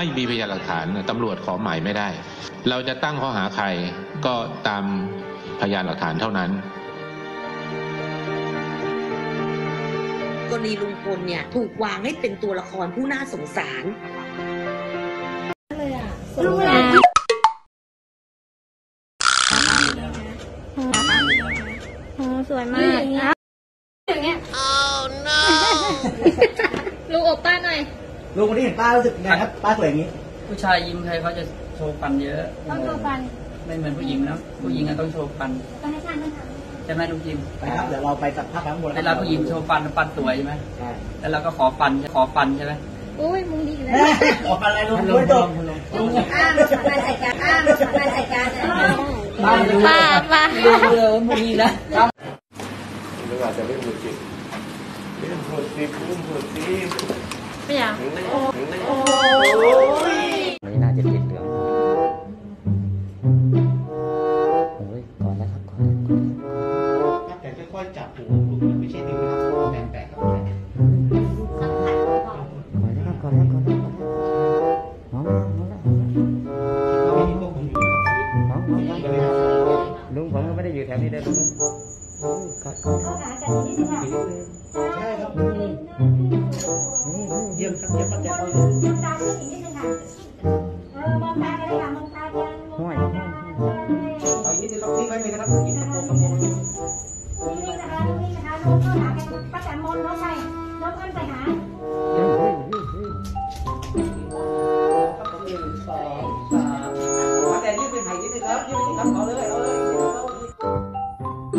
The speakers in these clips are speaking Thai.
ยานหลักฐานเนี่ยตำรวจขอหมายไม่ได้ เราจะตั้งข้อหาใครก็ตามพยานหลักฐานเท่านั้นกรณีลุงพลเนี่ยถูกวางให้เป็นตัวละครผู้น่าสงสารโอ้สวยมากอะอย่างเงี้ยลุงอบป้าหน่อย ลุงวันนี้เห็นป้ารู้สึกไงครับป้าสวยอย่างนี้ ผู้ชายยิ้มใครเขาจะโชว์ฟันเยอะต้องโชว์ฟันไม่เหมือนผู้หญิงนะผู้หญิงอะต้องโชว์ฟันต้องให้ท่านต้องทใช่ไหมลุงจิมไปครับเดี๋ยวเราไปจับภาพข้างบนเวลาผู้หญิงโชว์ฟันฟันสวยใช่ไหมใช่แล้วเราก็ขอฟันขอฟันใช่ไหมำอุ้ยมึงดีเลยออกอะไรลุงให้ลุงจบให้ลงลุงอ้างรายการอ้างรายการป้าดูป้าป้าดูเลยผู้หญิงนะไม่ว่าจะเล่นมือจิบเล่นมือจิบเล่นมือจิบ ไม่อยากถึงได้ถึงได้นี่น่าจะติดเหลืองโอ้ยก่อนนะครับก่อนแต่ค่อยๆจับหูลุงมันไม่ใช่ดึงนะครับแปลกแปลกครับก่อนนะครับก่อนแล้วก่อนแล้วลุงผมก็ไม่ได้อยู่แถวนี้เลยลุงนะก่อนก่อนใช่ครับ เยี่ยมครับเยี่ยมป้าแตนเอาเลยห้อยห้อยห้อยเอาอีกนิดนึงครับนี่ไว้เลยนะครับอีกกระโปรงกระโปรงเฮ้ยเฮ้ยเฮ้ยเฮ้ยครับผมหนึ่งสองสามป้าแตนยืดเป็นไห่นิดนึงครับยืดไปสิครับเอเลยเอาเลยเอาเล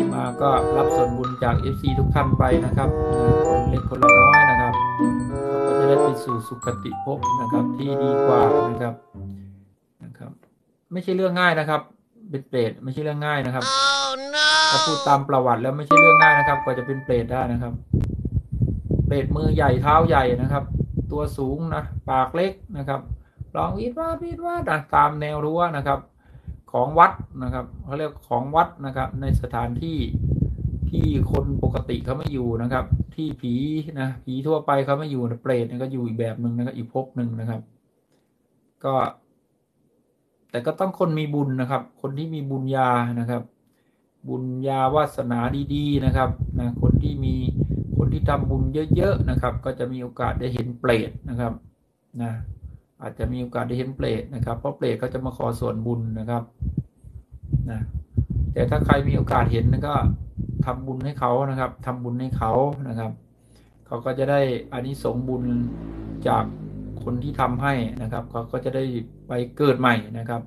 ยมาก็รับส่วนบุญจาก FC ทุกท่านไปนะครับคนเล็กคนละน้อยนะครับ เขาก็จะได้ไปสู่สุคติภพนะครับ ที่ดีกว่านะครับนะครับ ไม่ใช่เรื่องง่ายนะครับเป็นเปรตไม่ใช่เรื่องง่ายนะครับถ้าพูดตามประวัติแล้วไม่ใช่เรื่องง่ายนะครับ กว่าจะเป็นเปรตได้นะครับ เปรตมือใหญ่เท้าใหญ่นะครับ ตัวสูงนะปากเล็กนะครับร้องวีดวาดวีดวาดนะตามแนวรั้วนะครับ ของวัดนะครับเขาเรียกของวัดนะครับ ในสถานที่ ที่คนปกติเขาไม่อยู่นะครับ ที่ผีนะผีทั่วไปเขาไม่อยู่นะเปรตนะก็อยู่อีกแบบหนึ่งนะครับอีกภพหนึ่งนะครับ ก็ แต่ก็ต้องคนมีบุญนะครับ คนที่มีบุญญานะครับ บุญญาวาสนาดีๆนะครับนะคนที่มีคนที่ทำบุญเยอะๆนะครับ ก็จะมีโอกาสได้เห็นเปรตนะครับนะอาจจะมีโอกาสได้เห็นเปรตนะครับเพราะเปรตเขาจะมาขอส่วนบุญนะครับนะแต่ถ้าใครมีโอกาสเห็นก็ ทำบุญให้เขานะครับทำบุญให้เขานะครับ เขาก็จะได้อานิสงส์บุญจากคนที่ทำให้นะครับ เขาก็จะได้ไปเกิดใหม่นะครับ